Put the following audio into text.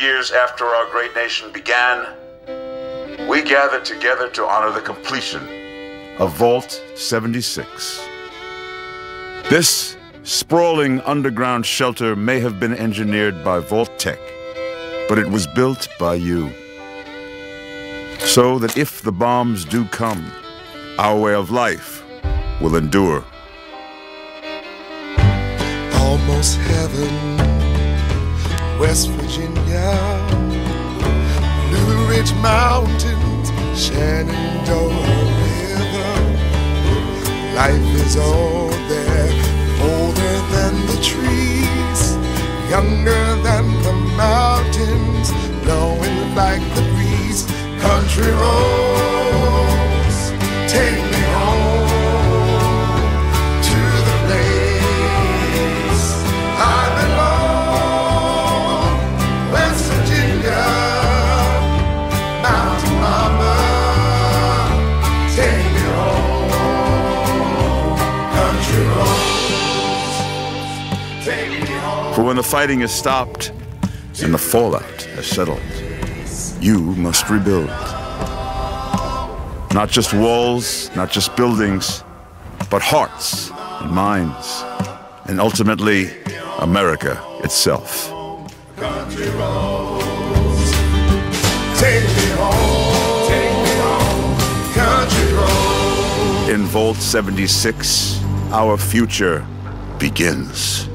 years after our great nation began, we gathered together to honor the completion of Vault 76. This sprawling underground shelter may have been engineered by Vault-Tec, but it was built by you. So that if the bombs do come, our way of life will endure. Almost heaven, West Virginia, Blue Ridge Mountains, Shenandoah River. Life is all there, older than the trees, younger than the mountains, blowing like the breeze. Country roads, For when the fighting is stopped and the fallout has settled, you must rebuild. Not just walls, not just buildings, but hearts and minds, and ultimately, America itself. In Vault 76, our future begins.